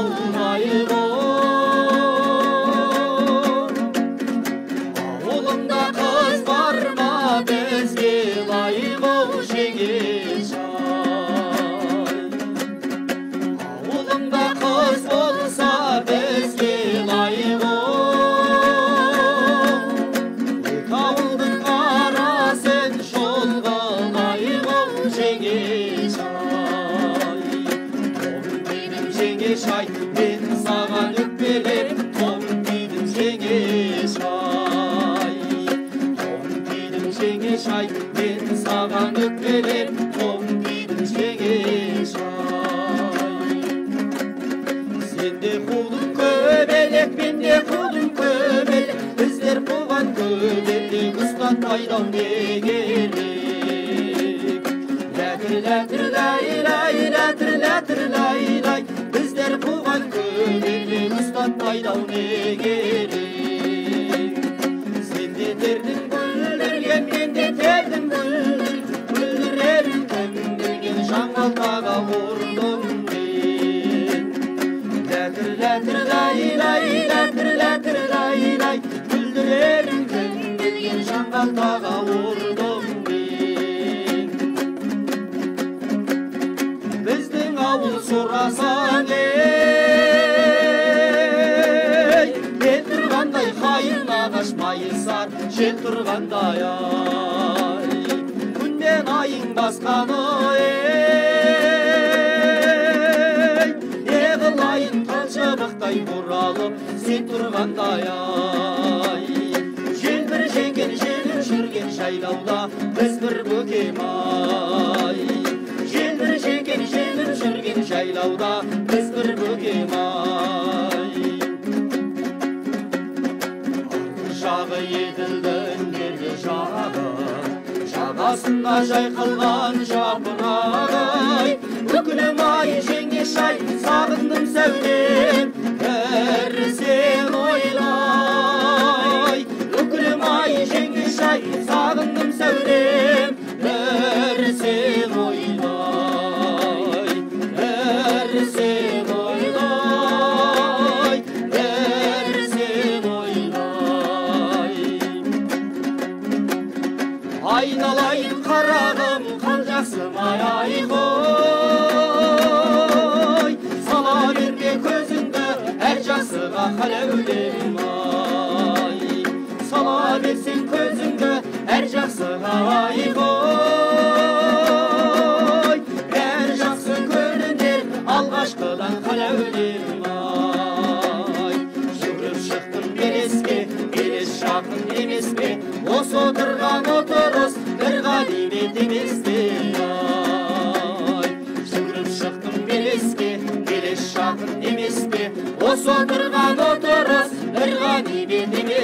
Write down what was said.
olmayı boş Şengişay Ben sana lüp berem Tom dedim Şengişay Tom dedim Şengişay Ben sana lüp berem Tom dedim Şengişay Sen de kulun köbelek Ben de kulun köbelek. Bizler kovan köbelek Islat aydan ne gerek Lakır lakır lay lay ұстатпайды не керек сенде тердің бүлдірген менде тердің бүлдір бүлдірерін кім білген жаңғалтаға ұрдым мен ләтір ләтір лай лай ләтір ләтір лай лай бүлдірерін кім білген жаңғалтаға ұрдым мен біздің ауыл сұрасаң ағаш майысар жел тұрғандай ай күннен айың басқаны ей неғылайын талшыбықтай бұралып сен тұрғандай ай желбір жеңген желіп жүрген жайлауда біз бір бөкем ай желбір жеңген желіп жүрген жайлауда біз бір бөкем ай жағы еділдің бергі жағы жағасында жайқалған жапырақ ай бүкілім ай жеңеш ай сағындым сәулем айналайын қарағым қанжақсым ай ай ғой сала берме көзіңді әр жақсыға халәулем ай. Сала берсең көзіңді әр жақсыға ай ғой мүмкін емес пе осы отырған отырыс бір ғанибет емес пе ай жүгіріп шықтым белеске белес жақын емес пе осы отырған отырыс бір ғанибет емес